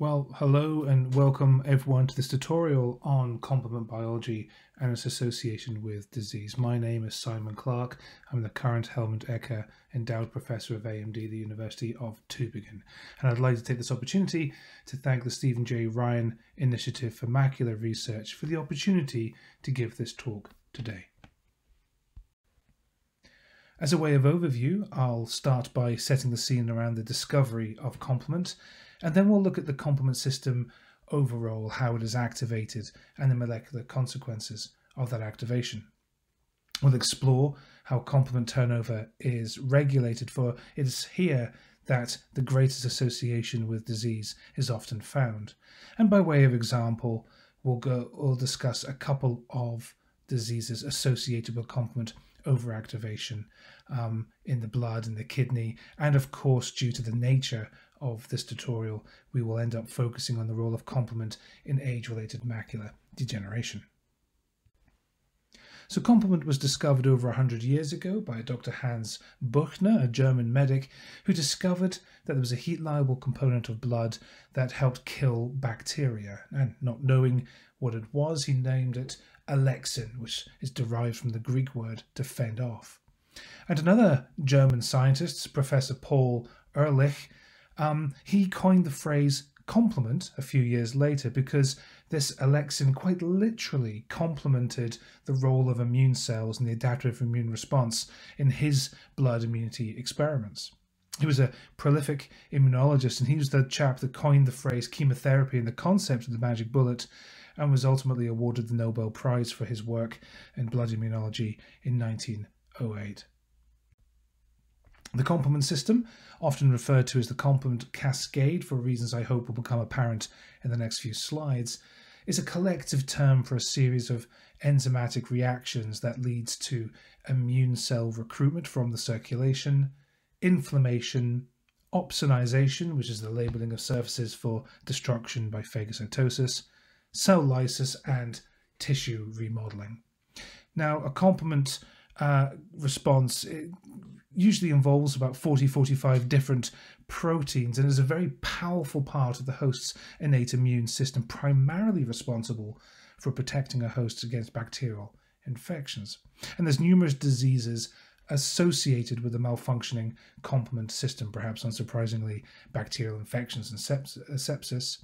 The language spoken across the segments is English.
Well, hello and welcome everyone to this tutorial on complement biology and its association with disease. My name is Simon Clark. I'm the current Helmut Ecker Endowed Professor of AMD, at the University of Tübingen. And I'd like to take this opportunity to thank the Stephen J. Ryan Initiative for Macular Research for the opportunity to give this talk today. As a way of overview, I'll start by setting the scene around the discovery of complement and then we'll look at the complement system overall, how it is activated, and the molecular consequences of that activation. We'll explore how complement turnover is regulated, for it is here that the greatest association with disease is often found. And by way of example, we'll go we'll discuss a couple of diseases associated with complement overactivation um, in the blood and the kidney, and of course, due to the nature of this tutorial, we will end up focusing on the role of complement in age-related macular degeneration. So complement was discovered over 100 years ago by Dr. Hans Buchner, a German medic, who discovered that there was a heat-labile component of blood that helped kill bacteria. And not knowing what it was, he named it alexin, which is derived from the Greek word to fend off. And another German scientist, Professor Paul Ehrlich, um, he coined the phrase complement a few years later because this alexin quite literally complemented the role of immune cells in the adaptive immune response in his blood immunity experiments. He was a prolific immunologist and he was the chap that coined the phrase chemotherapy and the concept of the magic bullet and was ultimately awarded the Nobel Prize for his work in blood immunology in 1908. The complement system, often referred to as the complement cascade for reasons I hope will become apparent in the next few slides, is a collective term for a series of enzymatic reactions that leads to immune cell recruitment from the circulation, inflammation, opsonization, which is the labeling of surfaces for destruction by phagocytosis, cell lysis, and tissue remodeling. Now, a complement uh, response usually involves about 40 45 different proteins and is a very powerful part of the host's innate immune system, primarily responsible for protecting a host against bacterial infections. And there's numerous diseases associated with the malfunctioning complement system, perhaps unsurprisingly, bacterial infections and sepsis.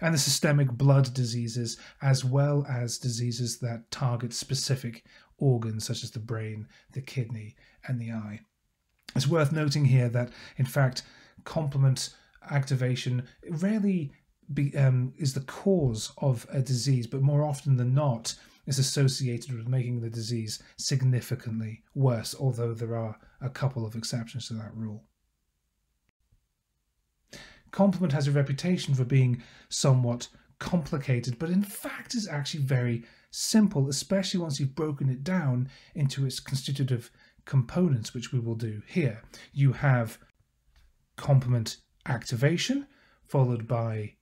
And the systemic blood diseases, as well as diseases that target specific organs such as the brain, the kidney, and the eye. It's worth noting here that, in fact, complement activation rarely be, um, is the cause of a disease, but more often than not is associated with making the disease significantly worse, although there are a couple of exceptions to that rule. Complement has a reputation for being somewhat complicated, but in fact is actually very simple, especially once you've broken it down into its constitutive components, which we will do here. You have complement activation, followed by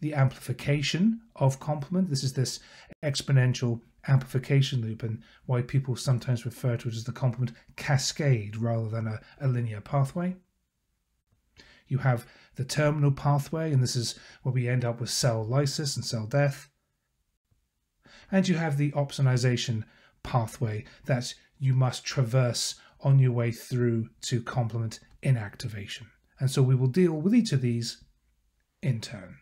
the amplification of complement. This is this exponential amplification loop and why people sometimes refer to it as the complement cascade rather than a, a linear pathway. You have the terminal pathway, and this is where we end up with cell lysis and cell death. And you have the opsonization pathway that you must traverse on your way through to complement inactivation. And so we will deal with each of these in turn.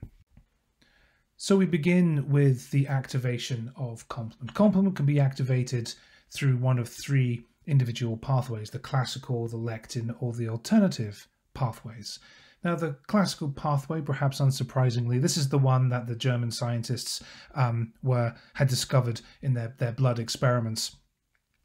So we begin with the activation of complement. Complement can be activated through one of three individual pathways, the classical, the lectin, or the alternative pathways. Now, the classical pathway, perhaps unsurprisingly, this is the one that the German scientists um, were had discovered in their, their blood experiments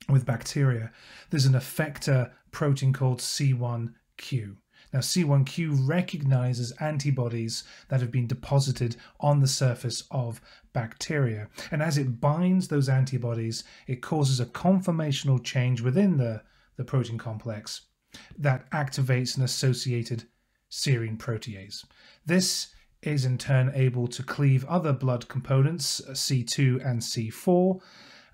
with bacteria. There's an effector protein called C1q. Now, C1q recognizes antibodies that have been deposited on the surface of bacteria. And as it binds those antibodies, it causes a conformational change within the, the protein complex that activates an associated serine protease. This is in turn able to cleave other blood components, C2 and C4,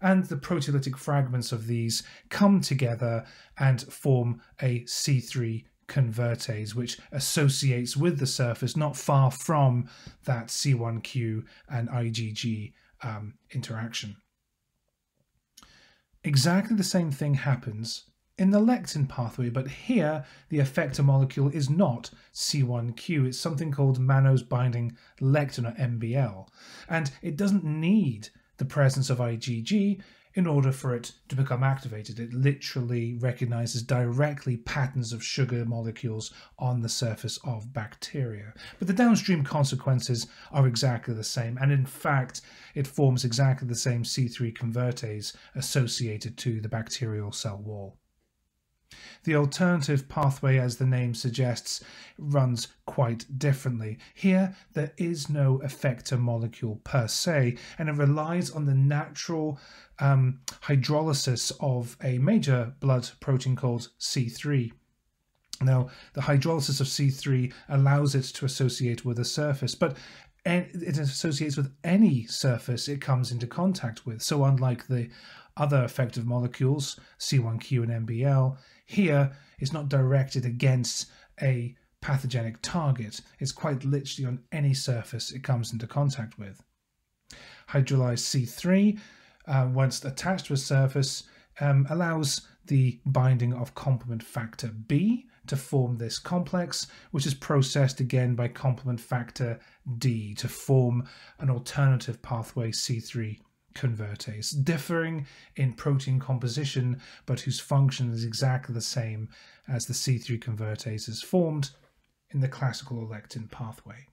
and the proteolytic fragments of these come together and form a C3 convertase, which associates with the surface not far from that C1q and IgG um, interaction. Exactly the same thing happens in the lectin pathway, but here the effector molecule is not C1q, it's something called mannose binding lectin or MBL, and it doesn't need the presence of IgG in order for it to become activated. It literally recognizes directly patterns of sugar molecules on the surface of bacteria. But the downstream consequences are exactly the same, and in fact, it forms exactly the same C3 convertase associated to the bacterial cell wall. The alternative pathway, as the name suggests, runs quite differently. Here, there is no effector molecule per se, and it relies on the natural um, hydrolysis of a major blood protein called C3. Now, the hydrolysis of C3 allows it to associate with a surface, but it associates with any surface it comes into contact with. So, unlike the other effective molecules, C1q and MBL, here it's not directed against a pathogenic target. It's quite literally on any surface it comes into contact with. Hydrolyzed C3, uh, once attached to a surface, um, allows the binding of complement factor B to form this complex, which is processed again by complement factor D to form an alternative pathway C3 convertase, differing in protein composition, but whose function is exactly the same as the C3 convertases formed in the classical lectin pathway.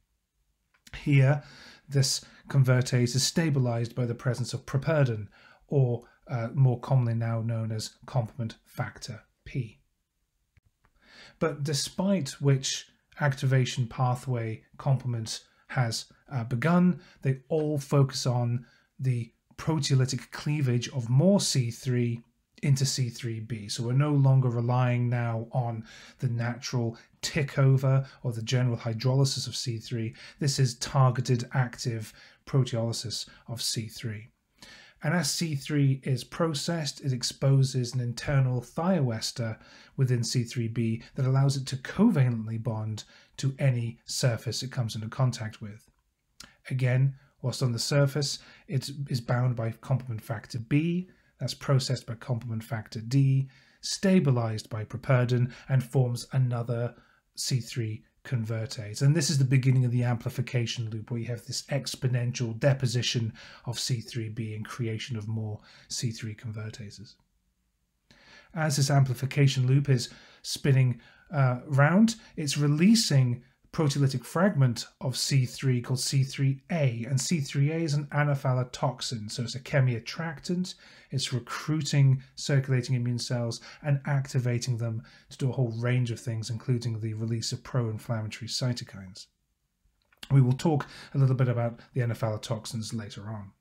Here, this convertase is stabilized by the presence of properdin, or uh, more commonly now known as complement factor P. But despite which activation pathway complement has uh, begun, they all focus on the proteolytic cleavage of more C3 into C3b. So we're no longer relying now on the natural tick over or the general hydrolysis of C3. This is targeted active proteolysis of C3. And as C3 is processed, it exposes an internal thioester within C3b that allows it to covalently bond to any surface it comes into contact with. Again, whilst on the surface it is bound by complement factor B, that's processed by complement factor D, stabilized by properdin, and forms another C3 convertase. And this is the beginning of the amplification loop where you have this exponential deposition of C3b and creation of more C3 convertases. As this amplification loop is spinning uh, round, it's releasing proteolytic fragment of C3 called C3A. And C3A is an toxin, so it's a chemoattractant. It's recruiting circulating immune cells and activating them to do a whole range of things, including the release of pro inflammatory cytokines. We will talk a little bit about the toxins later on.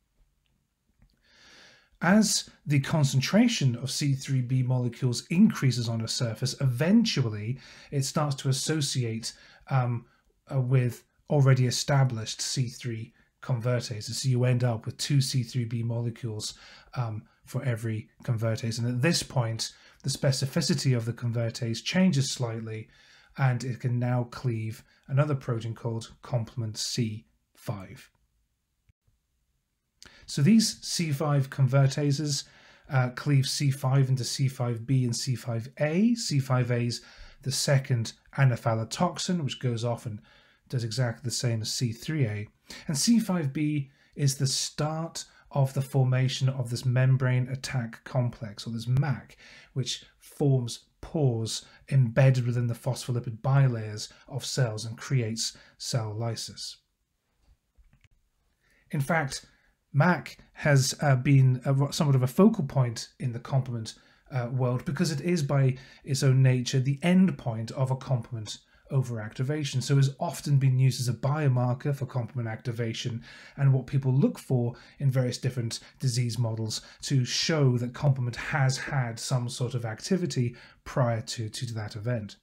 As the concentration of C3b molecules increases on a surface, eventually it starts to associate um, uh, with already established C3 convertases. So you end up with two C3b molecules um, for every convertase. And at this point, the specificity of the convertase changes slightly and it can now cleave another protein called complement C5. So these C5 convertases uh, cleave C5 into C5b and C5a. C5a is the second anaphylatoxin, which goes off and does exactly the same as C3A. And C5b is the start of the formation of this membrane attack complex, or this MAC, which forms pores embedded within the phospholipid bilayers of cells and creates cell lysis. In fact, MAC has uh, been a, somewhat of a focal point in the complement uh, world because it is by its own nature the end point of a complement overactivation. So has often been used as a biomarker for complement activation and what people look for in various different disease models to show that complement has had some sort of activity prior to, to that event.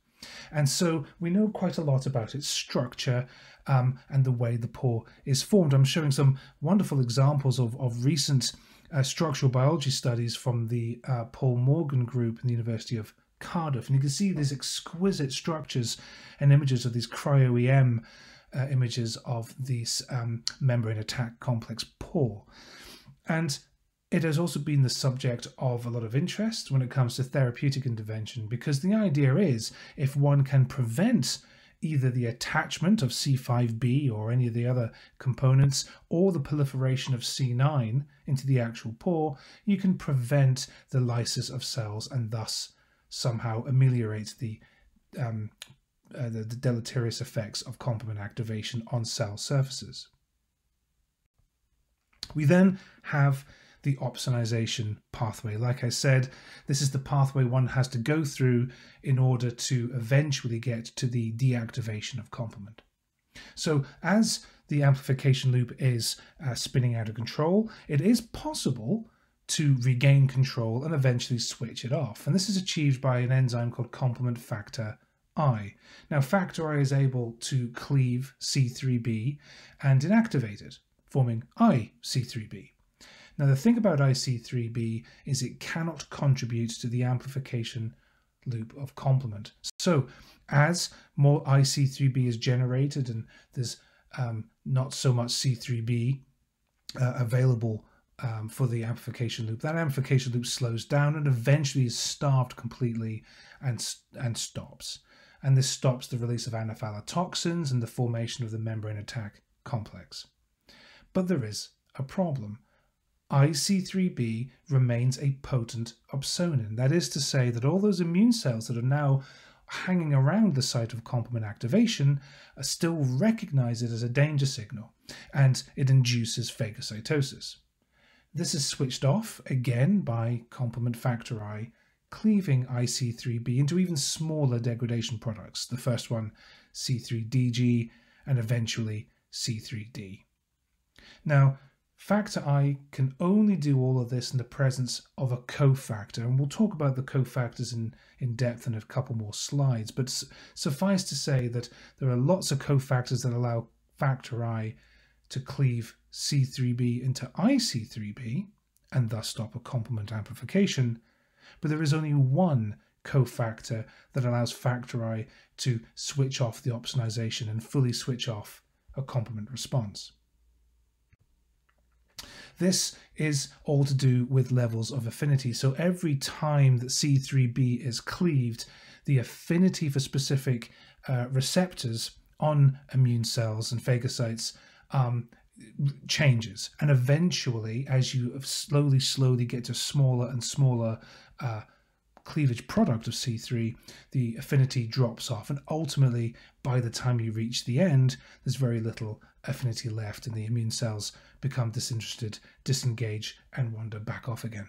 And so we know quite a lot about its structure um, and the way the pore is formed. I'm showing some wonderful examples of, of recent uh, structural biology studies from the uh, Paul Morgan group in the University of Cardiff, and you can see these exquisite structures and images of these cryo-EM uh, images of this um, membrane attack complex pore. And it has also been the subject of a lot of interest when it comes to therapeutic intervention because the idea is if one can prevent either the attachment of C5b or any of the other components or the proliferation of C9 into the actual pore, you can prevent the lysis of cells and thus somehow ameliorate the, um, uh, the, the deleterious effects of complement activation on cell surfaces. We then have the opsonization pathway. Like I said, this is the pathway one has to go through in order to eventually get to the deactivation of complement. So as the amplification loop is uh, spinning out of control, it is possible to regain control and eventually switch it off. And this is achieved by an enzyme called complement factor I. Now, factor I is able to cleave C3b and inactivate it, forming IC3b. Now, the thing about IC3b is it cannot contribute to the amplification loop of complement. So, as more IC3b is generated and there's um, not so much C3b uh, available um, for the amplification loop, that amplification loop slows down and eventually is starved completely and, and stops. And this stops the release of toxins and the formation of the membrane attack complex. But there is a problem. IC3b remains a potent opsonin. That is to say that all those immune cells that are now hanging around the site of complement activation still recognize it as a danger signal and it induces phagocytosis. This is switched off again by complement factor I, cleaving IC3b into even smaller degradation products. The first one, C3DG, and eventually C3D. Now, Factor I can only do all of this in the presence of a cofactor, and we'll talk about the cofactors in, in depth in a couple more slides, but suffice to say that there are lots of cofactors that allow factor I to cleave C3b into IC3b and thus stop a complement amplification, but there is only one cofactor that allows factor I to switch off the opsonization and fully switch off a complement response. This is all to do with levels of affinity. So every time that C3b is cleaved, the affinity for specific uh, receptors on immune cells and phagocytes um, changes. And eventually, as you slowly, slowly get to smaller and smaller uh, cleavage product of C3, the affinity drops off. And ultimately, by the time you reach the end, there's very little affinity left, and the immune cells become disinterested, disengage, and wander back off again.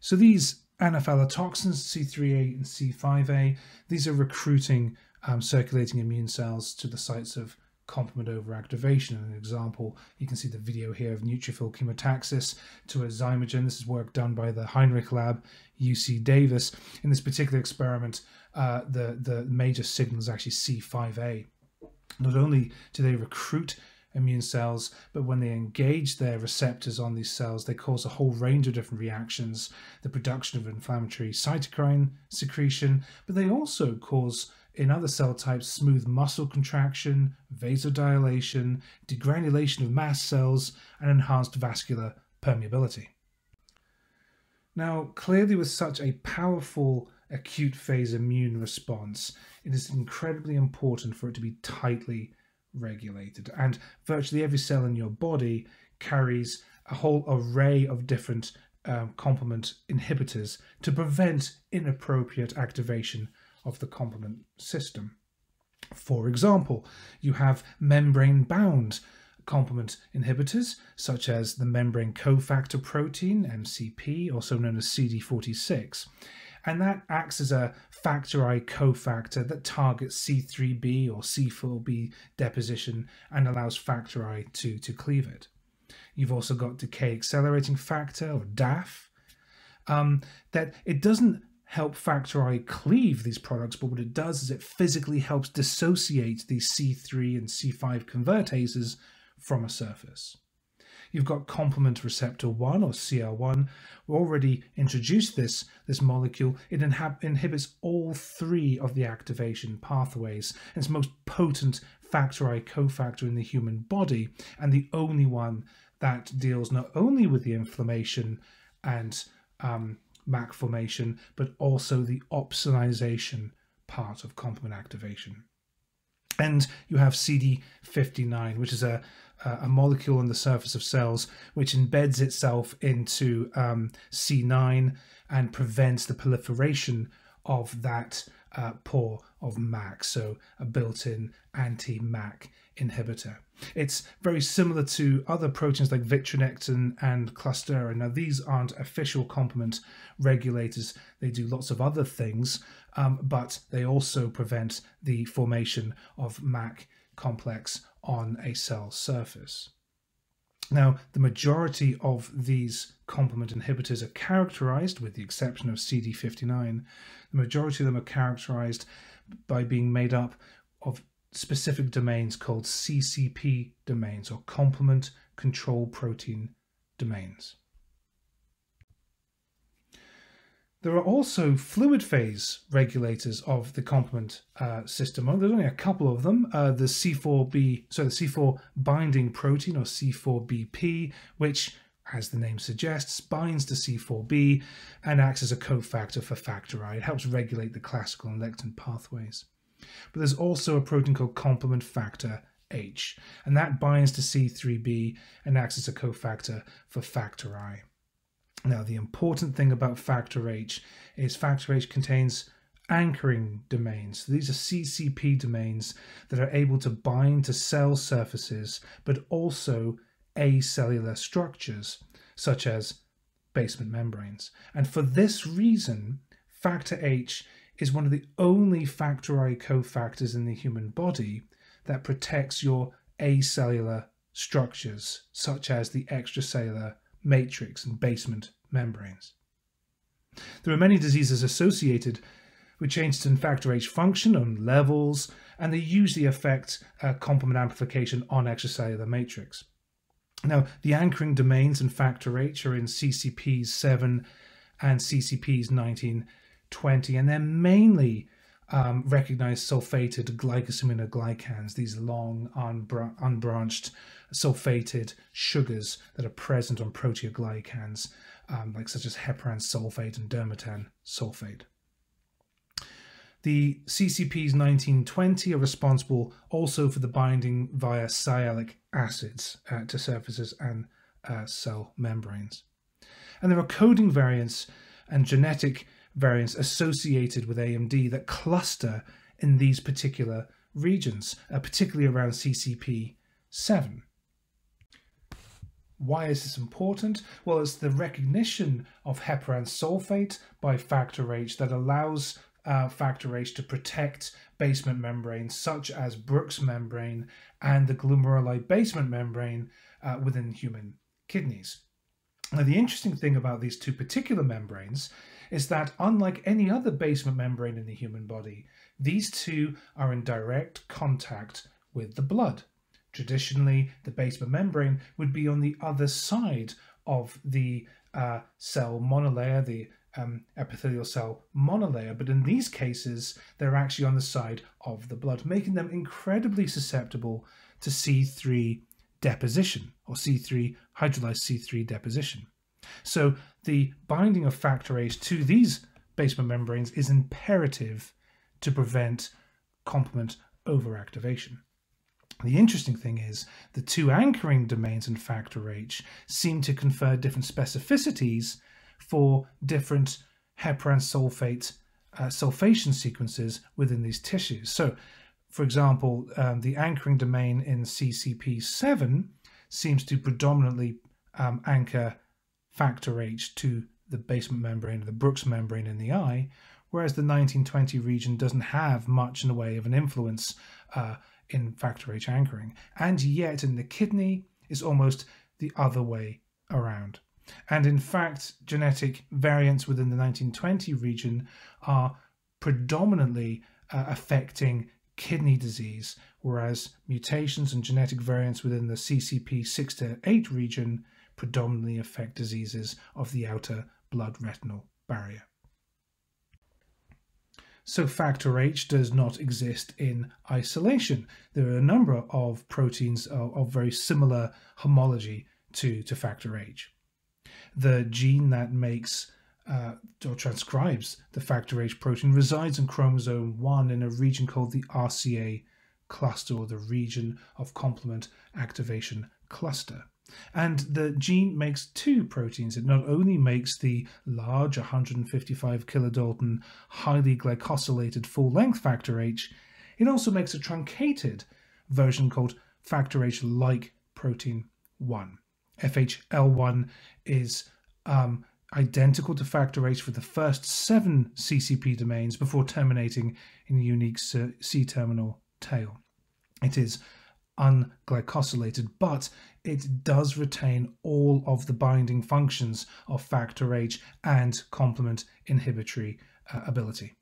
So these toxins, C3A and C5A, these are recruiting um, circulating immune cells to the sites of complement overactivation. An example, you can see the video here of neutrophil chemotaxis to a zymosan. This is work done by the Heinrich Lab, UC Davis. In this particular experiment, uh, the, the major signal is actually C5A. Not only do they recruit immune cells, but when they engage their receptors on these cells, they cause a whole range of different reactions, the production of inflammatory cytokine secretion, but they also cause in other cell types smooth muscle contraction, vasodilation, degranulation of mast cells, and enhanced vascular permeability. Now, clearly, with such a powerful acute phase immune response, it is incredibly important for it to be tightly regulated. And virtually every cell in your body carries a whole array of different um, complement inhibitors to prevent inappropriate activation of the complement system. For example, you have membrane bound complement inhibitors, such as the membrane cofactor protein, MCP, also known as CD46 and that acts as a factor I cofactor that targets C3b or C4b deposition and allows factor I to, to cleave it. You've also got decay accelerating factor or DAF. Um, that it doesn't help factor I cleave these products, but what it does is it physically helps dissociate these C3 and C5 convertases from a surface. You've got complement receptor 1 or CR1. We already introduced this, this molecule. It inhibits all three of the activation pathways. It's most potent factor I cofactor in the human body and the only one that deals not only with the inflammation and um, MAC formation, but also the opsonization part of complement activation. And you have CD59, which is a, a molecule on the surface of cells which embeds itself into um, C9 and prevents the proliferation of that uh, pore of MAC, so a built-in anti-MAC inhibitor. It's very similar to other proteins like vitronectin and clusterin. Now, these aren't official complement regulators. They do lots of other things, um, but they also prevent the formation of MAC complex on a cell surface. Now, the majority of these complement inhibitors are characterized, with the exception of CD59, the majority of them are characterized by being made up of specific domains called CCP domains or complement control protein domains. There are also fluid phase regulators of the complement uh, system. There's only a couple of them. Uh, the C4b, so the C4 binding protein or C4BP, which, as the name suggests, binds to C4b and acts as a cofactor for factor I. It helps regulate the classical and lectin pathways. But there's also a protein called complement factor H, and that binds to C3b and acts as a cofactor for factor I. Now, the important thing about factor H is factor H contains anchoring domains. These are CCP domains that are able to bind to cell surfaces, but also acellular structures, such as basement membranes. And for this reason, factor H is one of the only factor I cofactors in the human body that protects your acellular structures, such as the extracellular matrix and basement membranes. There are many diseases associated with changes in factor H function on levels, and they usually affect uh, complement amplification on extracellular matrix. Now, the anchoring domains in factor H are in CCPs 7 and CCPs 19 20, and they're mainly um, recognized sulfated glycosaminoglycans, these long unbr- unbranched sulfated sugars that are present on proteoglycans, um, like such as heparan sulfate and dermatan sulfate. The CCPs 1920 are responsible also for the binding via sialic acids uh, to surfaces and uh, cell membranes. And there are coding variants and genetic variants associated with AMD that cluster in these particular regions, uh, particularly around CCP7. Why is this important? Well, it's the recognition of heparan sulfate by factor H that allows uh, factor H to protect basement membranes such as Bruch's membrane and the glomeruli basement membrane uh, within human kidneys. Now, the interesting thing about these two particular membranes is that unlike any other basement membrane in the human body, these two are in direct contact with the blood. Traditionally, the basement membrane would be on the other side of the uh, cell monolayer, the um, epithelial cell monolayer, but in these cases, they're actually on the side of the blood, making them incredibly susceptible to C3 deposition or C3 hydrolyzed C3 deposition. So the binding of factor H to these basement membranes is imperative to prevent complement overactivation. The interesting thing is the two anchoring domains in factor H seem to confer different specificities for different heparan sulfate uh, sulfation sequences within these tissues. So, for example, um, the anchoring domain in CCP7 seems to predominantly um, anchor factor H to the basement membrane the Bruch's membrane in the eye, whereas the 1920 region doesn't have much in the way of an influence uh, in factor H anchoring. And yet in the kidney, it's almost the other way around. And in fact, genetic variants within the 1920 region are predominantly uh, affecting kidney disease, whereas mutations and genetic variants within the CCP 6 to 8 region predominantly affect diseases of the outer blood retinal barrier. So factor H does not exist in isolation. There are a number of proteins of, of very similar homology to, to factor H. The gene that makes uh, or transcribes the factor H protein resides in chromosome 1 in a region called the RCA cluster or the region of complement activation cluster. And the gene makes two proteins. It not only makes the large 155 kilodalton highly glycosylated full length factor H, it also makes a truncated version called factor H like protein 1. FHL1 is um, identical to factor H for the first seven CCP domains before terminating in a unique C terminal tail. It is unglycosylated, but it does retain all of the binding functions of factor H and complement inhibitory uh, ability.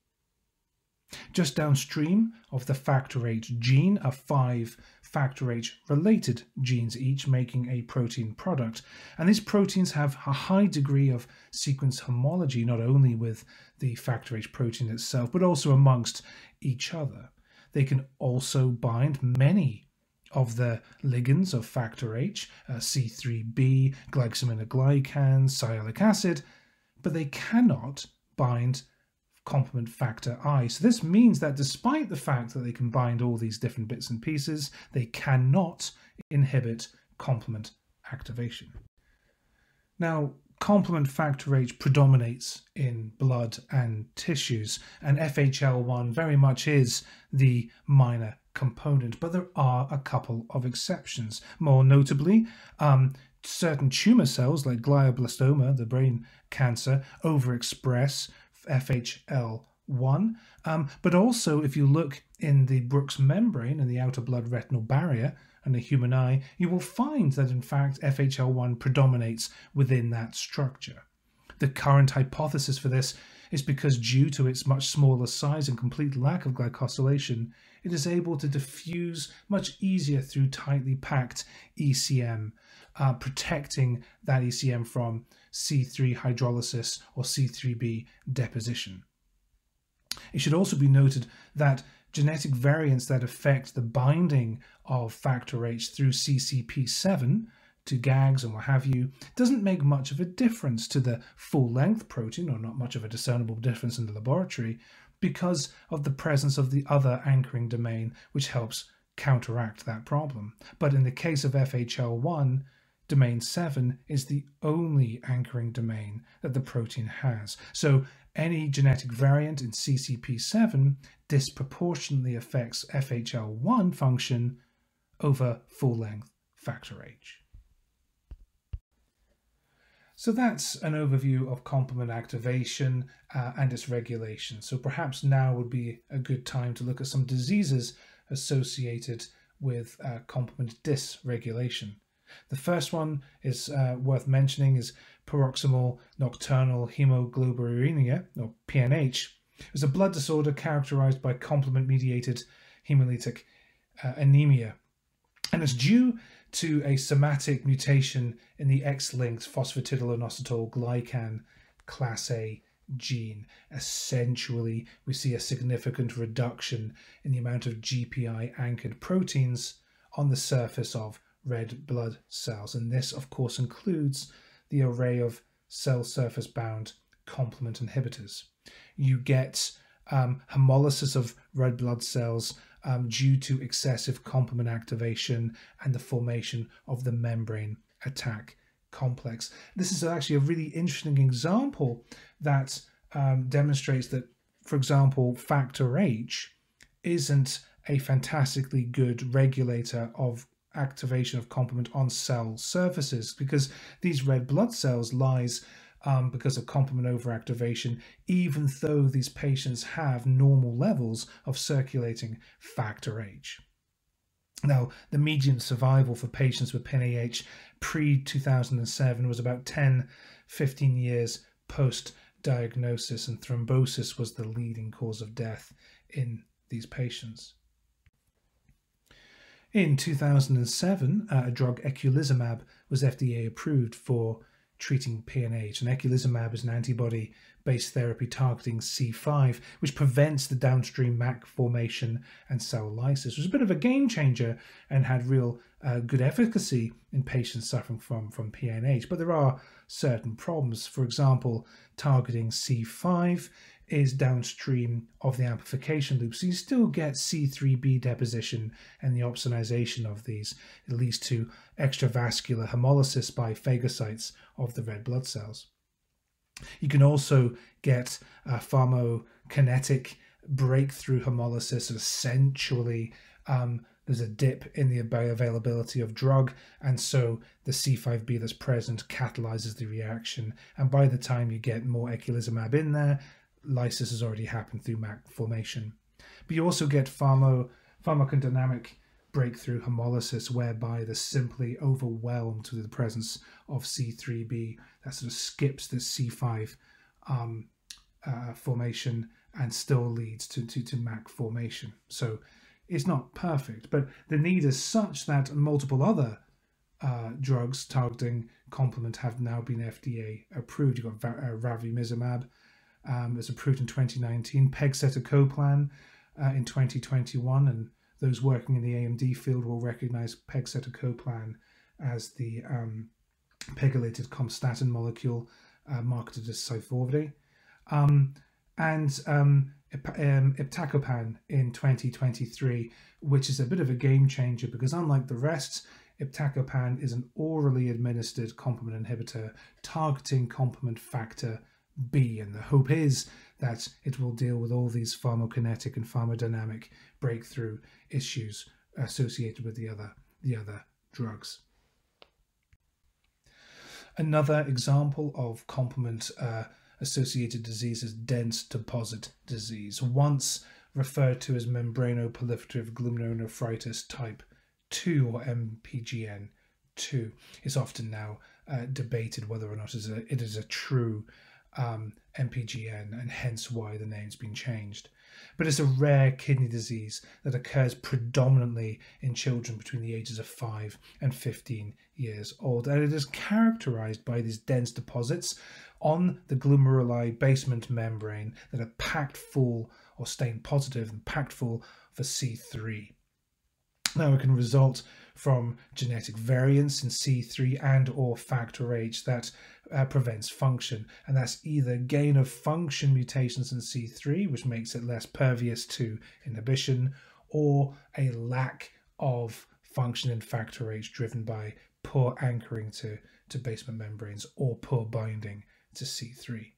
Just downstream of the factor H gene are five factor H related genes, each making a protein product. And these proteins have a high degree of sequence homology, not only with the factor H protein itself, but also amongst each other. They can also bind many of the ligands of factor H, uh, C3b, glycosaminoglycans, sialic acid, but they cannot bind complement factor I. So this means that despite the fact that they can bind all these different bits and pieces, they cannot inhibit complement activation. Now, complement factor H predominates in blood and tissues, and FHL1 very much is the minor component, but there are a couple of exceptions. More notably, um, certain tumor cells like glioblastoma, the brain cancer, overexpress FHL1. Um, but also, if you look in the Bruch's membrane and the outer blood retinal barrier and the human eye, you will find that in fact FHL1 predominates within that structure. The current hypothesis for this is because due to its much smaller size and complete lack of glycosylation, it is able to diffuse much easier through tightly packed ECM, uh, protecting that ECM from C3 hydrolysis or C3b deposition. It should also be noted that genetic variants that affect the binding of factor H through CCP7 to GAGs and what have you doesn't make much of a difference to the full length protein, or not much of a discernible difference in the laboratory, because of the presence of the other anchoring domain, which helps counteract that problem. But in the case of FHL1, domain 7 is the only anchoring domain that the protein has. So any genetic variant in CCP7 disproportionately affects FHL1 function over full-length factor H. So that's an overview of complement activation uh, and its regulation. So perhaps now would be a good time to look at some diseases associated with uh, complement dysregulation. The first one is uh, worth mentioning is paroxysmal nocturnal hemoglobinuria, or PNH. It's a blood disorder characterized by complement mediated hemolytic uh, anemia. And it's due to a somatic mutation in the X-linked phosphatidylinositol glycan class A gene. Essentially, we see a significant reduction in the amount of GPI anchored proteins on the surface of red blood cells. And this, of course, includes the array of cell surface bound complement inhibitors. You get um, hemolysis of red blood cells um, due to excessive complement activation and the formation of the membrane attack complex. This is actually a really interesting example that um, demonstrates that, for example, factor H isn't a fantastically good regulator of activation of complement on cell surfaces because these red blood cells lyse um, because of complement overactivation, even though these patients have normal levels of circulating factor H. Now, the median survival for patients with PNH pre 2007 was about 10 15 years post diagnosis, and thrombosis was the leading cause of death in these patients. In 2007, uh, a drug eculizumab was FDA approved for treating PNH, and eculizumab is an antibody based therapy targeting C5, which prevents the downstream MAC formation and cell lysis. It was a bit of a game changer and had real uh, good efficacy in patients suffering from, from PNH. But there are certain problems. For example, targeting C5 is downstream of the amplification loop. So you still get C3b deposition and the opsonization of these. It leads to extravascular hemolysis by phagocytes of the red blood cells. You can also get pharmacokinetic breakthrough hemolysis, essentially um, there's a dip in the bioavailability of drug, and so the C5b that's present catalyzes the reaction. And by the time you get more eculizumab in there, lysis has already happened through MAC formation. But you also get pharma, pharmacodynamic breakthrough hemolysis, whereby they're simply overwhelmed with the presence of C3b that sort of skips the C5 um, uh, formation and still leads to, to, to MAC formation. So it's not perfect, but the need is such that multiple other uh, drugs targeting complement have now been FDA approved. You've got uh, ravulizumab, um, was approved in 2019, pegcetacoplan uh, in 2021, and those working in the AMD field will recognize pegcetacoplan as the um, pegylated compstatin molecule uh, marketed as Syfovre. Um, and um, um, iptacopan in 2023, which is a bit of a game changer because unlike the rest, iptacopan is an orally administered complement inhibitor targeting complement factor B. And the hope is that it will deal with all these pharmacokinetic and pharmacodynamic breakthrough issues associated with the other, the other drugs. Another example of complement uh, associated disease is dense deposit disease, once referred to as membranoproliferative glomerulonephritis type 2 or MPGN 2. It's often now uh, debated whether or not it is a, it is a true um, MPGN and hence why the name's been changed. But it's a rare kidney disease that occurs predominantly in children between the ages of 5 and 15 years old. And it is characterized by these dense deposits on the glomeruli basement membrane that are packed full or stain positive and packed full for C3. Now it can result from genetic variants in C3 and or factor H that uh, prevents function and that's either gain of function mutations in C3 which makes it less pervious to inhibition or a lack of function in factor H driven by poor anchoring to, to basement membranes or poor binding to C3.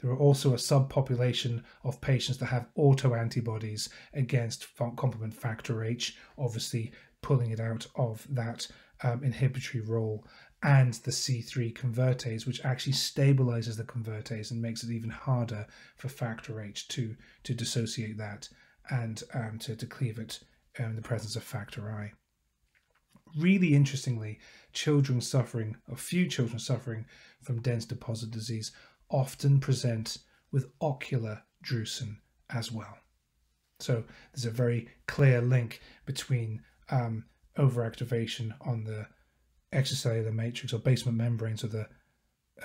There are also a subpopulation of patients that have autoantibodies against complement factor H, obviously pulling it out of that um, inhibitory role, and the C3 convertase, which actually stabilizes the convertase and makes it even harder for factor H to, to dissociate that and um, to, to cleave it in the presence of factor I. Really interestingly, children suffering, a few children suffering from dense deposit disease, often present with ocular drusen as well. So there's a very clear link between um, overactivation on the extracellular matrix or basement membranes of the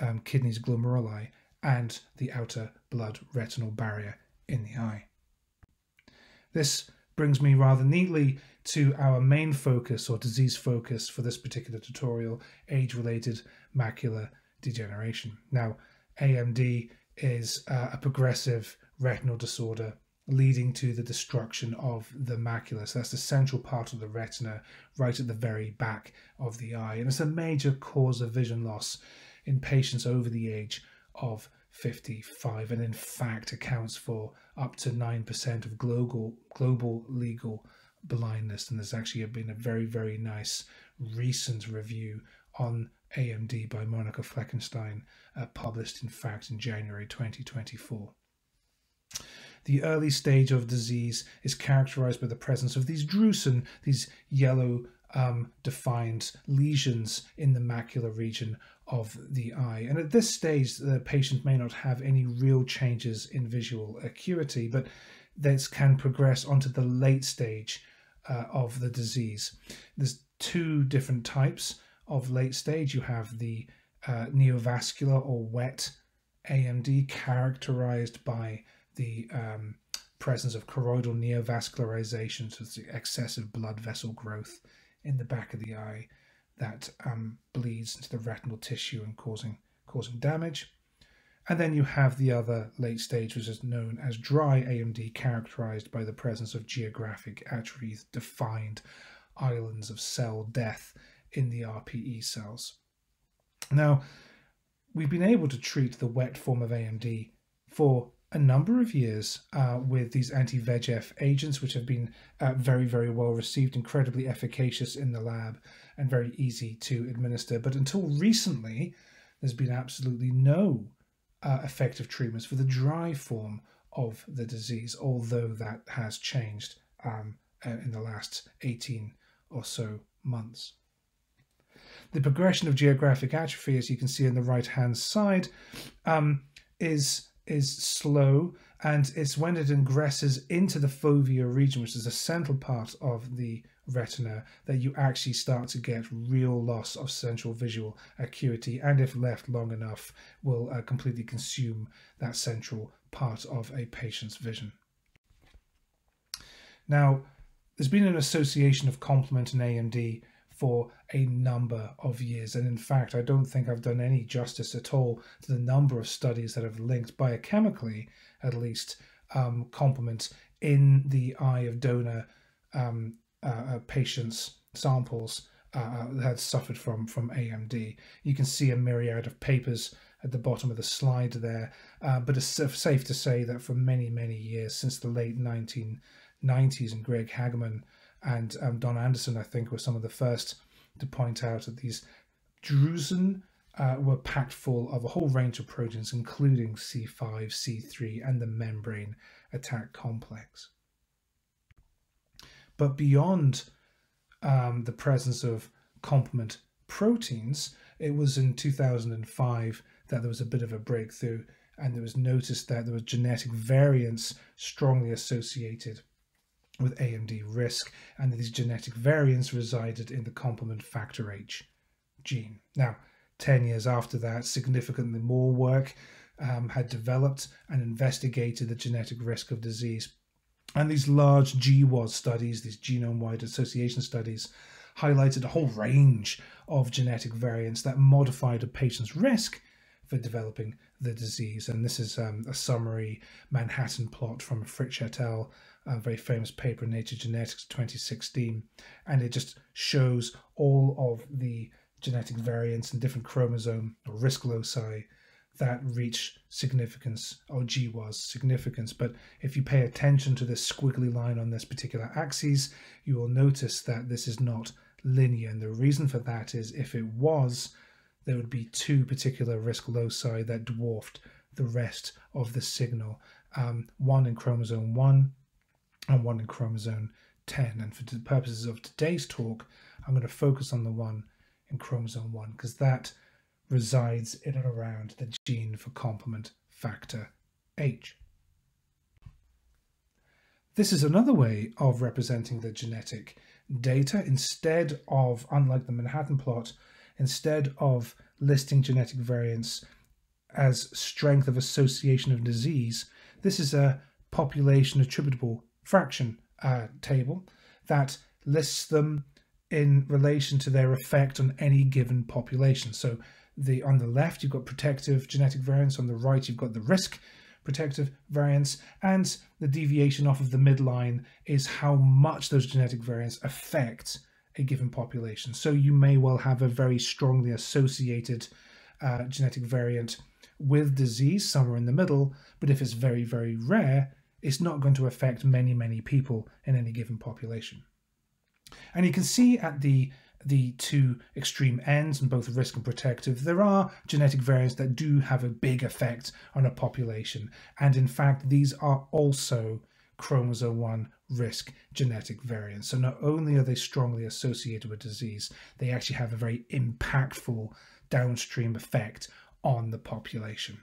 um, kidneys glomeruli and the outer blood retinal barrier in the eye. This brings me rather neatly to our main focus or disease focus for this particular tutorial, age-related macular degeneration. Now, AMD is uh, a progressive retinal disorder leading to the destruction of the macula. So that's the central part of the retina, right at the very back of the eye. And it's a major cause of vision loss in patients over the age of 55 and in fact accounts for up to 9% of global global legal blindness and there's actually been a very very nice recent review on AMD by Monika Fleckenstein uh, published in fact in January 2024 the early stage of disease is characterized by the presence of these drusen, these yellow um, defined lesions in the macular region of the eye. And at this stage, the patient may not have any real changes in visual acuity, but this can progress onto the late stage uh, of the disease. There's two different types of late stage. You have the uh, neovascular or wet AMD characterized by the um, presence of choroidal neovascularization, so it's excessive blood vessel growth in the back of the eye that um, bleeds into the retinal tissue and causing causing damage. And then you have the other late stage, which is known as dry AMD, characterized by the presence of geographic atrophy, defined islands of cell death in the RPE cells. Now, we've been able to treat the wet form of AMD for a number of years uh, with these anti-VEGF agents, which have been uh, very, very well received, incredibly efficacious in the lab, and very easy to administer. But until recently, there's been absolutely no uh, effective treatments for the dry form of the disease, although that has changed um, uh, in the last 18 or so months. The progression of geographic atrophy, as you can see on the right hand side, um, is is slow and it's when it ingresses into the fovea region, which is the central part of the retina, that you actually start to get real loss of central visual acuity, and if left long enough, will uh, completely consume that central part of a patient's vision. Now, there's been an association of complement and AMD for a number of years. And in fact, I don't think I've done any justice at all to the number of studies that have linked biochemically, at least, um, complement in the eye of donor um, uh, uh patients' samples uh, uh, that had suffered from, from AMD. You can see a myriad of papers at the bottom of the slide there, uh, but it's safe to say that for many, many years, since the late 1990s, and Greg Hageman and um, Don Anderson, I think, were some of the first to point out that these drusen uh, were packed full of a whole range of proteins, including C5, C3, and the membrane attack complex. But beyond um, the presence of complement proteins, it was in 2005 that there was a bit of a breakthrough, and there was noticed that there was genetic variants strongly associated with AMD risk, and these genetic variants resided in the complement factor H gene. Now, 10 years after that, significantly more work um, had developed and investigated the genetic risk of disease. And these large GWAS studies, these genome wide association studies, highlighted a whole range of genetic variants that modified a patient's risk for developing the disease. And this is um, a summary Manhattan plot from Fritsch et al a very famous paper in Nature Genetics 2016, and it just shows all of the genetic variants and different chromosome or risk loci that reach significance or GWAS significance. But if you pay attention to this squiggly line on this particular axis, you will notice that this is not linear. And the reason for that is if it was, there would be two particular risk loci that dwarfed the rest of the signal. Um, one in chromosome 1 and one in chromosome 10. And for the purposes of today's talk, I'm going to focus on the one in chromosome 1 because that resides in and around the gene for complement factor H. This is another way of representing the genetic data. Instead of, unlike the Manhattan plot, instead of listing genetic variants as strength of association of disease, this is a population attributable fraction uh, table that lists them in relation to their effect on any given population. So the on the left you've got protective genetic variants, on the right you've got the risk protective variants, and the deviation off of the midline is how much those genetic variants affect a given population. So you may well have a very strongly associated uh, genetic variant with disease somewhere in the middle, but if it's very, very rare, it's not going to affect many, many people in any given population. And you can see at the the two extreme ends, and both risk and protective, there are genetic variants that do have a big effect on a population. And in fact, these are also chromosome 1 risk genetic variants. So not only are they strongly associated with disease, they actually have a very impactful downstream effect on the population.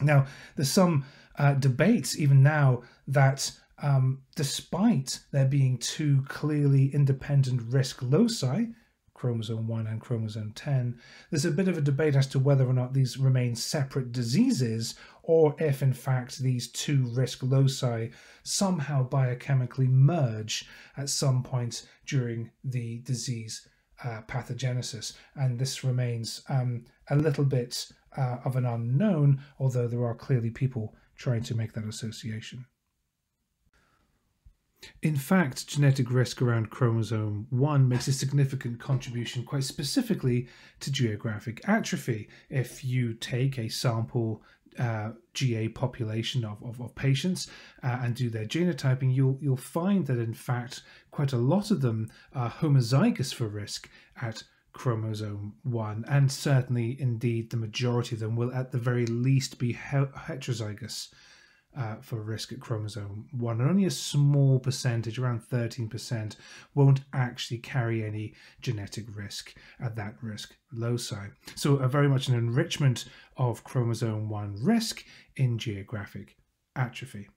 Now, there's some uh, debates even now that um, despite there being two clearly independent risk loci, chromosome 1 and chromosome 10, there's a bit of a debate as to whether or not these remain separate diseases or if, in fact, these two risk loci somehow biochemically merge at some point during the disease uh, pathogenesis. And this remains um, a little bit uh, of an unknown, although there are clearly people trying to make that association. In fact, genetic risk around chromosome 1 makes a significant contribution quite specifically to geographic atrophy. If you take a sample uh, GA population of, of, of patients uh, and do their genotyping, you'll you'll find that in fact quite a lot of them are homozygous for risk at chromosome 1 and certainly indeed the majority of them will at the very least be heterozygous uh, for risk at chromosome 1 and only a small percentage around 13% won't actually carry any genetic risk at that risk loci. So a very much an enrichment of chromosome 1 risk in geographic atrophy.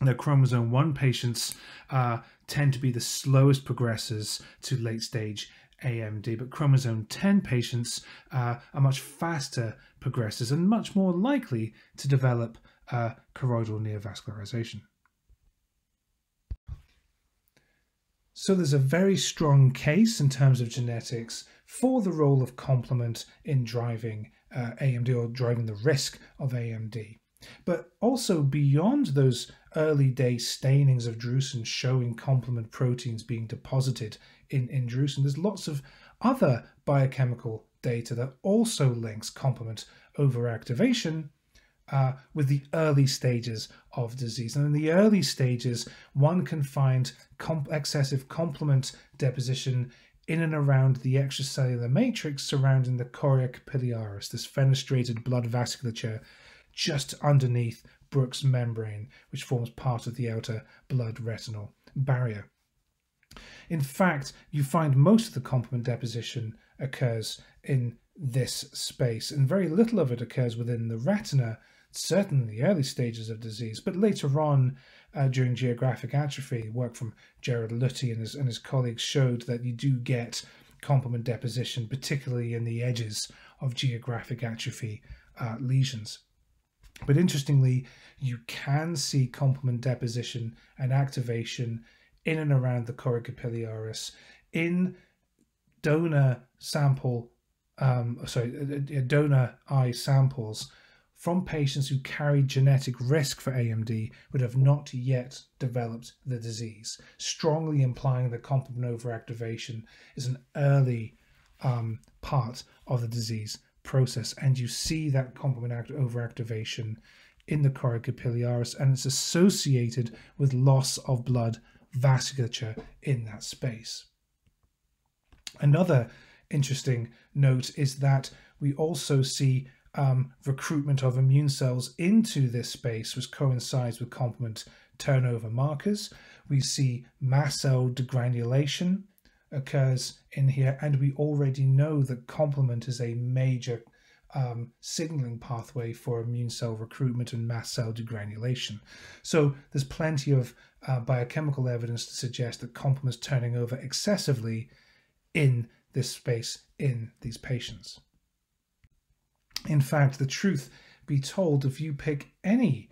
Now, chromosome 1 patients uh, tend to be the slowest progressors to late stage AMD, but chromosome 10 patients uh, are much faster progressors and much more likely to develop uh, choroidal neovascularization. So there's a very strong case in terms of genetics for the role of complement in driving uh, AMD or driving the risk of AMD. But also beyond those early day stainings of drusen showing complement proteins being deposited in, in drusen, there's lots of other biochemical data that also links complement overactivation uh, with the early stages of disease. And in the early stages, one can find comp excessive complement deposition in and around the extracellular matrix surrounding the choriocapillaris, this fenestrated blood vasculature just underneath Bruch's membrane, which forms part of the outer blood retinal barrier. In fact, you find most of the complement deposition occurs in this space, and very little of it occurs within the retina, certainly the early stages of disease, but later on uh, during geographic atrophy, work from Gerard Lutty and his, and his colleagues showed that you do get complement deposition, particularly in the edges of geographic atrophy uh, lesions. But interestingly, you can see complement deposition and activation in and around the choriocapillaris in donor sample, um, sorry, uh, uh, donor eye samples from patients who carry genetic risk for AMD but have not yet developed the disease, strongly implying that complement overactivation is an early um, part of the disease process. And you see that complement act overactivation in the choriocapillaris, and it's associated with loss of blood vasculature in that space. Another interesting note is that we also see um, recruitment of immune cells into this space, which coincides with complement turnover markers. We see mast cell degranulation occurs in here, and we already know that complement is a major um, signaling pathway for immune cell recruitment and mast cell degranulation. So there's plenty of uh, biochemical evidence to suggest that complement is turning over excessively in this space in these patients. In fact, the truth be told, if you pick any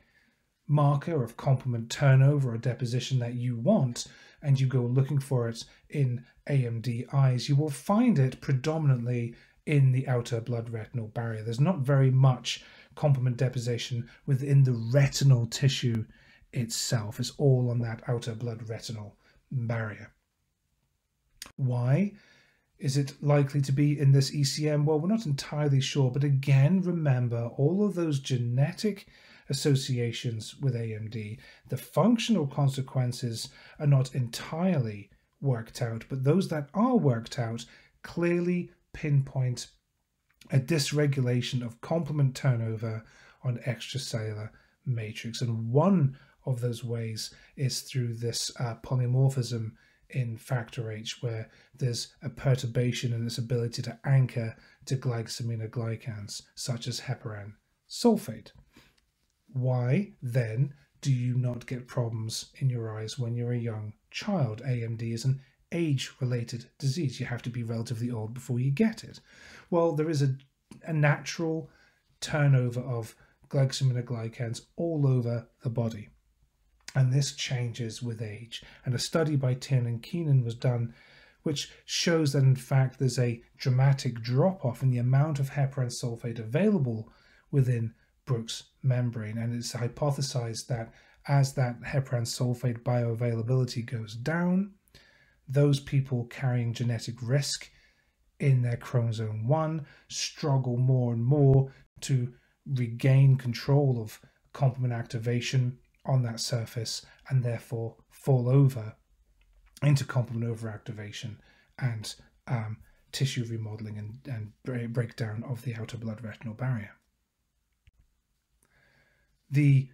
marker of complement turnover or deposition that you want and you go looking for it in AMD eyes, you will find it predominantly in the outer blood retinal barrier. There's not very much complement deposition within the retinal tissue itself. It's all on that outer blood retinal barrier. Why? Is it likely to be in this ECM? Well, we're not entirely sure, but again, remember all of those genetic associations with AMD. The functional consequences are not entirely worked out, but those that are worked out clearly pinpoint a dysregulation of complement turnover on extracellular matrix. And one of those ways is through this uh, polymorphism in factor H, where there's a perturbation in its ability to anchor to glycosaminoglycans, such as heparan sulfate. Why then do you not get problems in your eyes when you're a young child? AMD is an age related disease. You have to be relatively old before you get it. Well, there is a, a natural turnover of glycosaminoglycans all over the body. And this changes with age. And a study by Tin and Keenan was done which shows that in fact there's a dramatic drop off in the amount of heparan sulfate available within Bruch's membrane. And it's hypothesized that as that heparan sulfate bioavailability goes down, those people carrying genetic risk in their chromosome 1 struggle more and more to regain control of complement activation on that surface and therefore fall over into complement overactivation and um, tissue remodeling and, and breakdown of the outer blood retinal barrier. The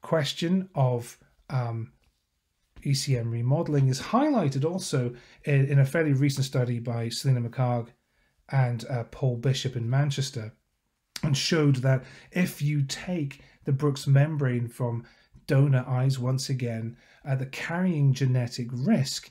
question of um, ECM remodeling is highlighted also in, in, a fairly recent study by Selina McHarg and uh, Paul Bishop in Manchester, and showed that if you take the Bruch's membrane from donor eyes once again, uh, the carrying genetic risk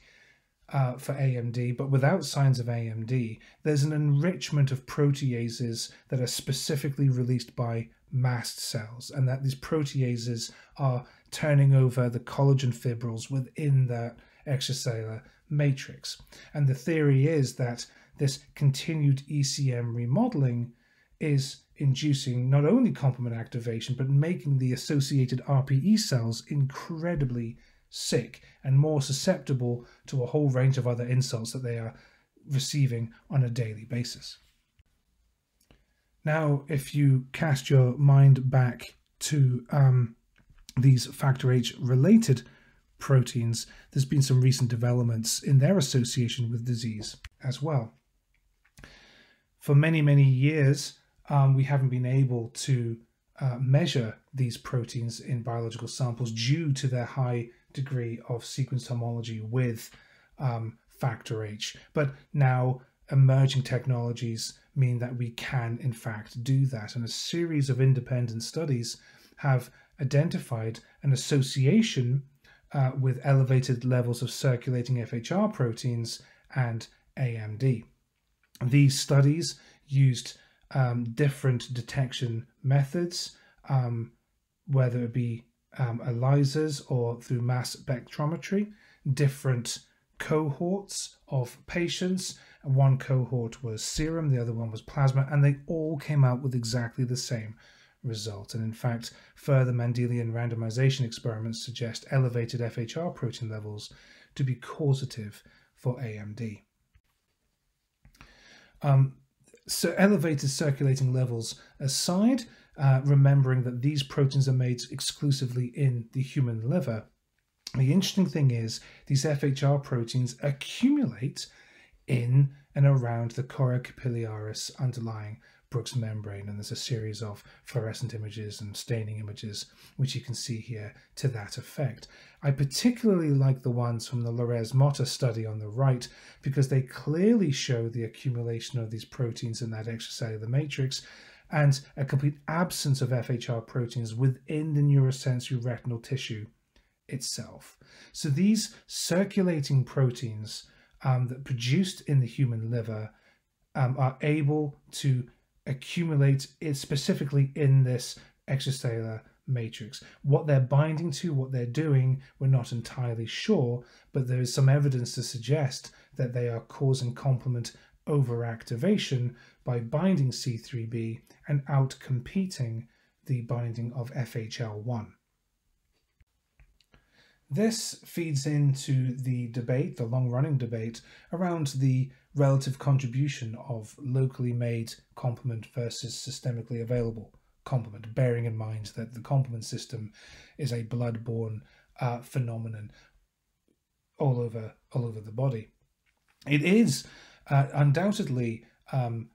uh, for AMD, but without signs of AMD, there's an enrichment of proteases that are specifically released by mast cells, and that these proteases are turning over the collagen fibrils within that extracellular matrix. And the theory is that this continued ECM remodeling is inducing not only complement activation, but making the associated RPE cells incredibly sick and more susceptible to a whole range of other insults that they are receiving on a daily basis. Now, if you cast your mind back to um, these factor H related proteins, there's been some recent developments in their association with disease as well. For many, many years, um, we haven't been able to uh, measure these proteins in biological samples due to their high degree of sequence homology with um, factor H. But now emerging technologies mean that we can, in fact, do that. And a series of independent studies have identified an association uh, with elevated levels of circulating FHR proteins and AMD. These studies used um, different detection methods, um, whether it be um, ELISAs or through mass spectrometry, different cohorts of patients. One cohort was serum, the other one was plasma, and they all came out with exactly the same result. And in fact, further Mendelian randomization experiments suggest elevated FHR protein levels to be causative for AMD. Um, so elevated circulating levels aside, uh, remembering that these proteins are made exclusively in the human liver, the interesting thing is these FHR proteins accumulate in and around the choriocapillaris underlying Bruch's membrane, and there's a series of fluorescent images and staining images, which you can see here to that effect. I particularly like the ones from the Lorés-Motta study on the right because they clearly show the accumulation of these proteins in that extracellular matrix and a complete absence of FHR proteins within the neurosensory retinal tissue itself. So these circulating proteins um, that produced in the human liver um, are able to accumulate it specifically in this extracellular matrix. What they're binding to, what they're doing, we're not entirely sure, but there is some evidence to suggest that they are causing complement overactivation by binding C3b and outcompeting the binding of FHL1. This feeds into the debate, the long running debate, around the relative contribution of locally made complement versus systemically available complement, bearing in mind that the complement system is a blood-borne uh, phenomenon all over all over the body. It is uh, undoubtedly um,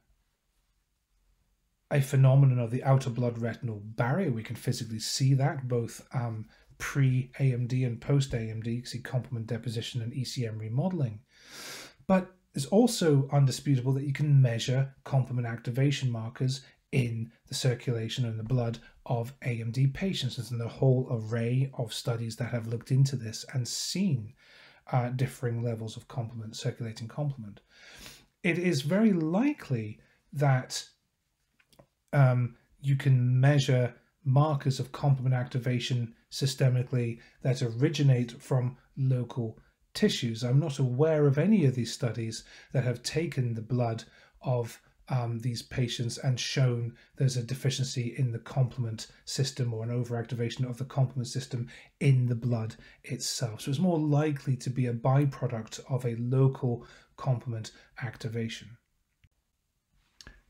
a phenomenon of the outer blood retinal barrier. We can physically see that both um, pre AMD and post AMD, you see complement deposition and ECM remodeling. But it's also undisputable that you can measure complement activation markers in the circulation and the blood of AMD patients. There's a whole array of studies that have looked into this and seen uh, differing levels of complement, circulating complement. It is very likely that um, you can measure markers of complement activation systemically that originate from local tissues. I'm not aware of any of these studies that have taken the blood of um, these patients and shown there's a deficiency in the complement system or an overactivation of the complement system in the blood itself. So it's more likely to be a byproduct of a local complement activation.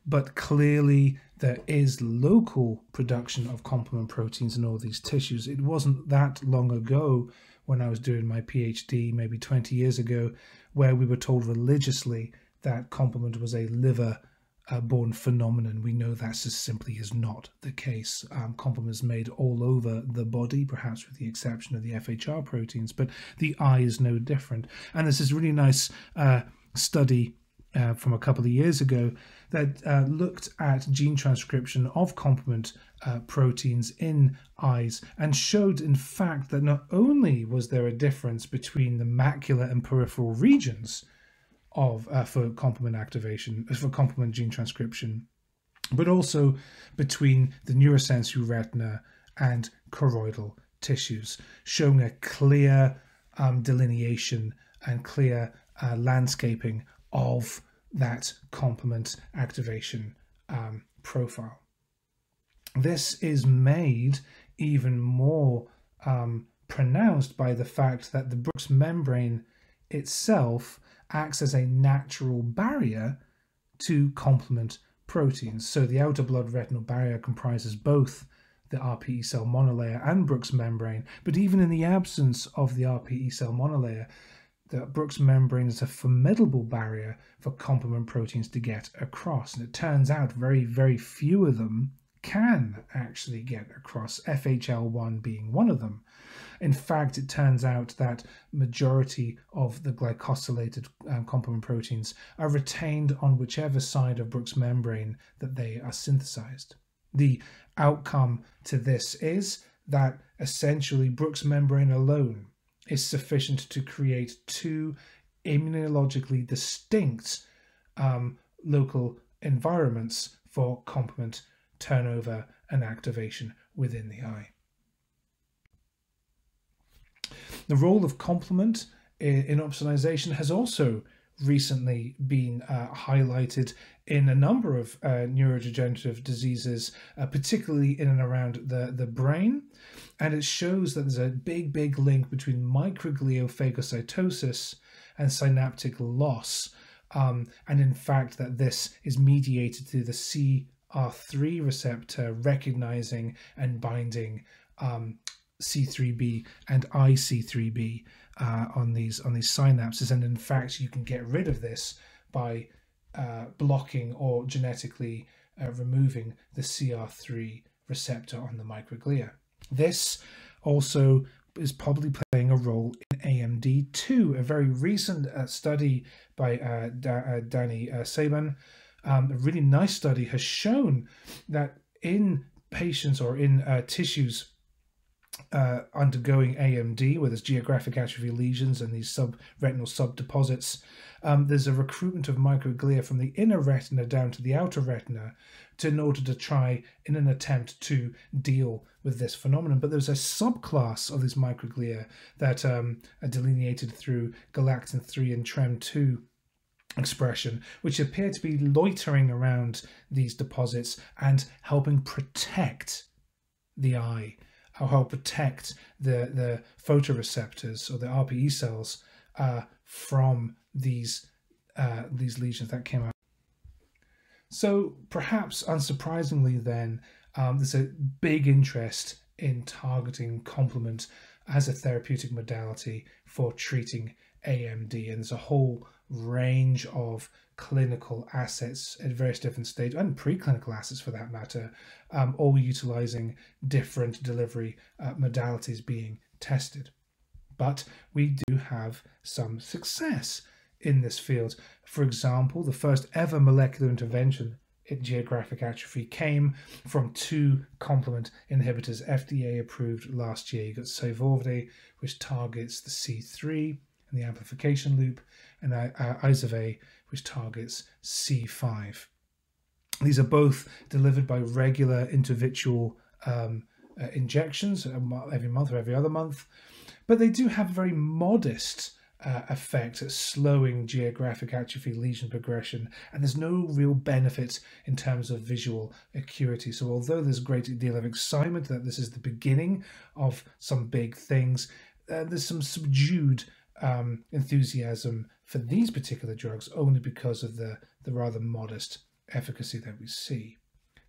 But clearly, there is local production of complement proteins in all these tissues. It wasn't that long ago when I was doing my PhD, maybe 20 years ago, where we were told religiously that complement was a liver uh, born phenomenon. We know that just simply is not the case. Um, complement is made all over the body, perhaps with the exception of the FHR proteins, but the eye is no different. And this really nice uh, study uh, from a couple of years ago that uh, looked at gene transcription of complement uh, proteins in eyes and showed, in fact, that not only was there a difference between the macular and peripheral regions of uh, for complement activation, for complement gene transcription, but also between the neurosensory retina and choroidal tissues, showing a clear um, delineation and clear uh, landscaping of that complement activation um, profile. This is made even more um, pronounced by the fact that the Bruch's membrane itself acts as a natural barrier to complement proteins. So the outer blood retinal barrier comprises both the RPE cell monolayer and Bruch's membrane, but even in the absence of the RPE cell monolayer, the Bruch's membrane is a formidable barrier for complement proteins to get across. And it turns out very, very few of them can actually get across, FHL1 being one of them. In fact, it turns out that majority of the glycosylated um, complement proteins are retained on whichever side of Bruch's membrane that they are synthesized. The outcome to this is that essentially Bruch's membrane alone is sufficient to create two immunologically distinct um, local environments for complement turnover and activation within the eye. The role of complement in opsonization has also recently been uh, highlighted in a number of uh, neurodegenerative diseases, uh, particularly in and around the, the brain. And it shows that there's a big, big link between microgliophagocytosis and synaptic loss. Um, and in fact, that this is mediated through the CR3 receptor recognizing and binding um, C3b and IC3b uh, on these on these synapses, and in fact, you can get rid of this by uh, blocking or genetically uh, removing the CR3 receptor on the microglia. This also is probably playing a role in AMD2. A very recent uh, study by uh, uh, Danny Saban, um, a really nice study, has shown that in patients or in tissues uh, undergoing AMD, where there's geographic atrophy lesions and these subretinal subdeposits, um, there's a recruitment of microglia from the inner retina down to the outer retina to, in order to try in an attempt to deal with this phenomenon. But there's a subclass of these microglia that um, are delineated through galectin 3 and TREM2 expression, which appear to be loitering around these deposits and helping protect the eye how help protect the, the photoreceptors or the RPE cells uh, from these uh, these lesions that came out. So perhaps unsurprisingly then, um, there's a big interest in targeting complement as a therapeutic modality for treating AMD. And there's a whole range of clinical assets at various different stages and preclinical assets for that matter, um, all utilizing different delivery uh, modalities being tested. But we do have some success in this field. For example, the first ever molecular intervention in geographic atrophy came from two complement inhibitors FDA approved last year. You got Syfovre, which targets the C3 and the amplification loop, and uh, Izervay, which targets C5. These are both delivered by regular intravitreal um, uh, injections every month or every other month, but they do have a very modest uh, effect at slowing geographic atrophy lesion progression, and there's no real benefit in terms of visual acuity. So, although there's a great deal of excitement that this is the beginning of some big things, uh, there's some subdued um, enthusiasm for these particular drugs only because of the, the rather modest efficacy that we see.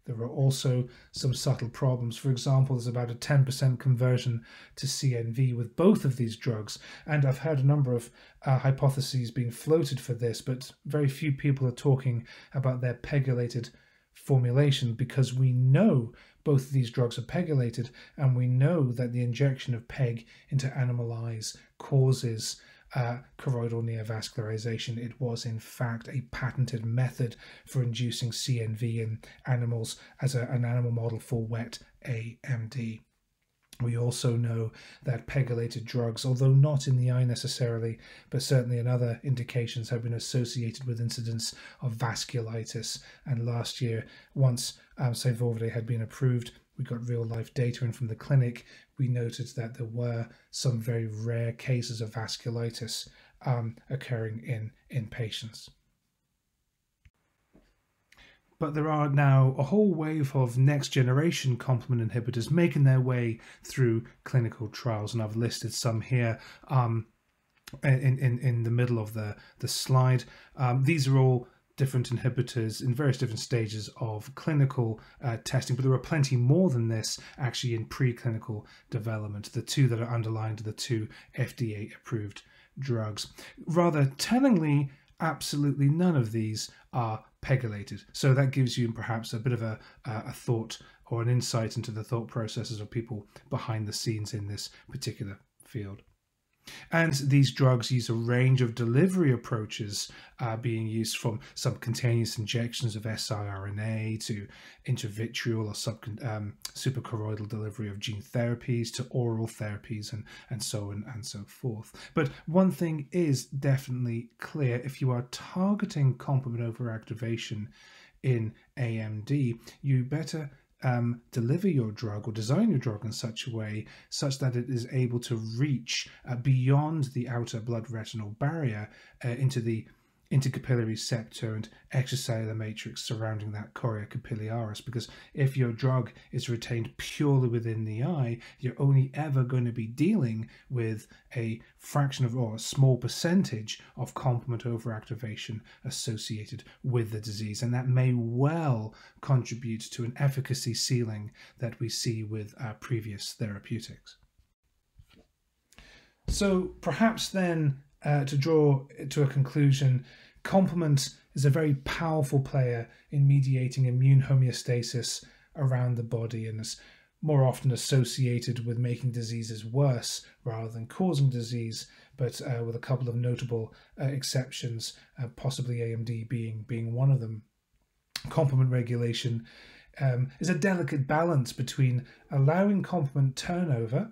There are also some subtle problems. For example, there's about a 10% conversion to CNV with both of these drugs. And I've heard a number of uh, hypotheses being floated for this, but very few people are talking about their pegylated formulation because we know both of these drugs are pegylated and we know that the injection of PEG into animal eyes causes uh, choroidal neovascularization. It was, in fact, a patented method for inducing CNV in animals as a, an animal model for wet AMD. We also know that pegylated drugs, although not in the eye necessarily, but certainly in other indications, have been associated with incidents of vasculitis. And last year, once um, Syfovre had been approved, we got real life data in from the clinic, we noted that there were some very rare cases of vasculitis um, occurring in, in patients. But there are now a whole wave of next generation complement inhibitors making their way through clinical trials, and I've listed some here. Um, in, in, in the middle of the, the slide. Um, these are all different inhibitors in various different stages of clinical uh, testing, but there are plenty more than this actually in preclinical development. The two that are underlined are the two FDA approved drugs. Rather tellingly, absolutely none of these are pegylated. So that gives you perhaps a bit of a, a thought or an insight into the thought processes of people behind the scenes in this particular field. And these drugs use a range of delivery approaches uh, being used from subcutaneous injections of siRNA to intravitreal or sub, um, suprachoroidal delivery of gene therapies to oral therapies and, and so on and so forth. But one thing is definitely clear if you are targeting complement overactivation in AMD, you better um, deliver your drug or design your drug in such a way such that it is able to reach uh, beyond the outer blood retinal barrier uh, into the intercapillary septa and extracellular matrix surrounding that choriocapillaris because if your drug is retained purely within the eye you're only ever going to be dealing with a fraction of or a small percentage of complement overactivation associated with the disease. And that may well contribute to an efficacy ceiling that we see with our previous therapeutics. So perhaps then uh, to draw to a conclusion, complement is a very powerful player in mediating immune homeostasis around the body and is more often associated with making diseases worse rather than causing disease, but uh, with a couple of notable uh, exceptions, uh, possibly AMD being being one of them. Complement regulation um, is a delicate balance between allowing complement turnover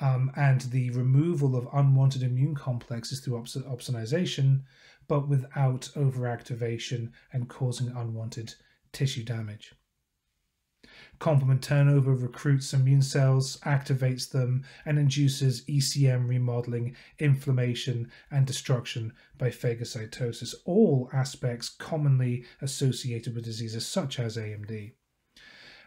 um, and the removal of unwanted immune complexes through ops- opsonization, but without overactivation and causing unwanted tissue damage. Complement turnover recruits immune cells, activates them, and induces ECM remodeling, inflammation, and destruction by phagocytosis, all aspects commonly associated with diseases such as AMD.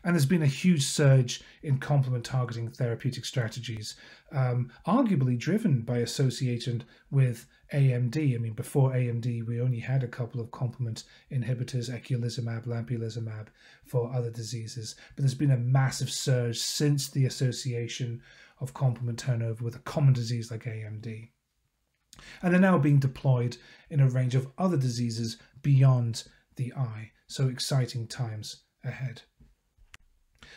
And there's been a huge surge in complement targeting therapeutic strategies, um, arguably driven by association with AMD. I mean, before AMD, we only had a couple of complement inhibitors, eculizumab, lampalizumab, for other diseases. But there's been a massive surge since the association of complement turnover with a common disease like AMD. And they're now being deployed in a range of other diseases beyond the eye. So exciting times ahead.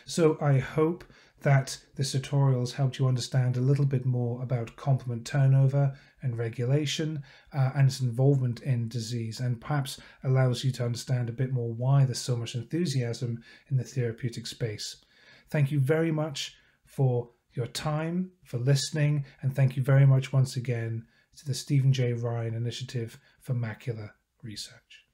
So I hope that this tutorial has helped you understand a little bit more about complement turnover and regulation uh, and its involvement in disease, and perhaps allows you to understand a bit more why there's so much enthusiasm in the therapeutic space. Thank you very much for your time, for listening, and thank you very much once again to the Stephen J. Ryan Initiative for Macular Research.